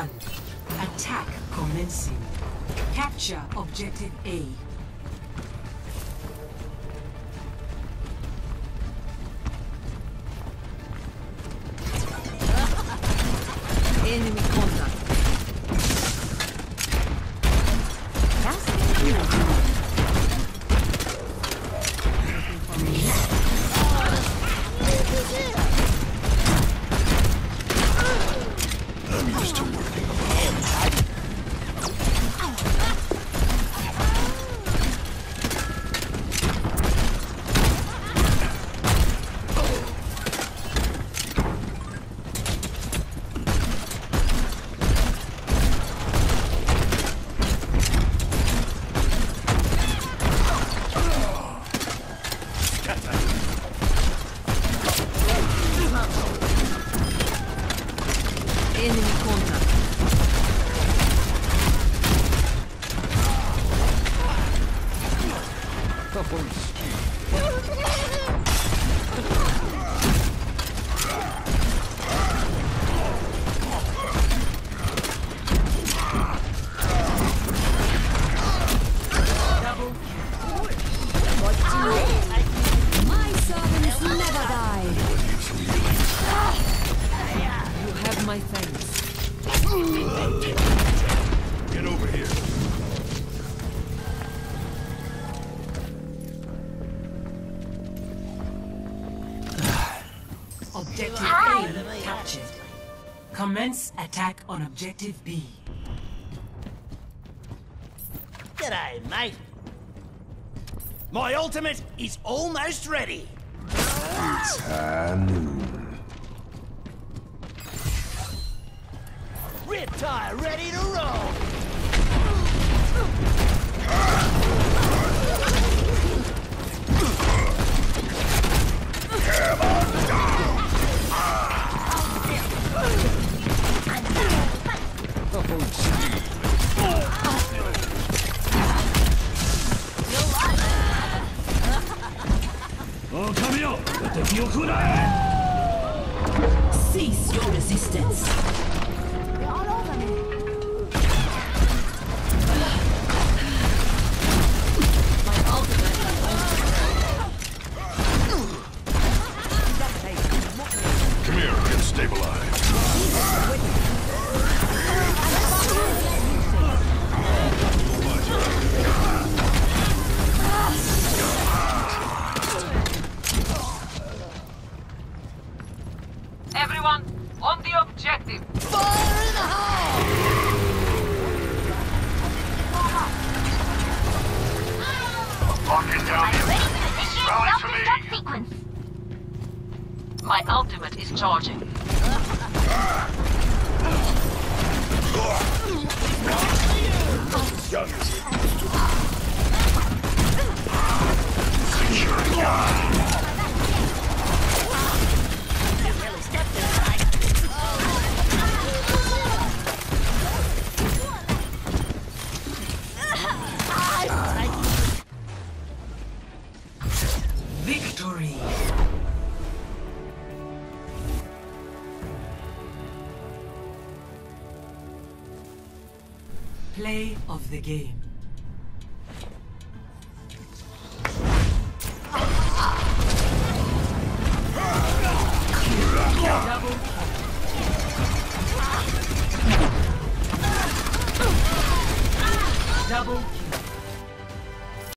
Attack commencing. Capture objective A. You have my thanks. Get over here. Objective A captured. Commence attack on objective B. G'day, mate. My ultimate is almost ready. It's. Riptire ready to roll. Cease your resistance. Come here, get stabilized. Everyone, on the objective. Locking down the Rally for me. My ultimate is charging. Victory. Play of the game. Double kill. Double kill.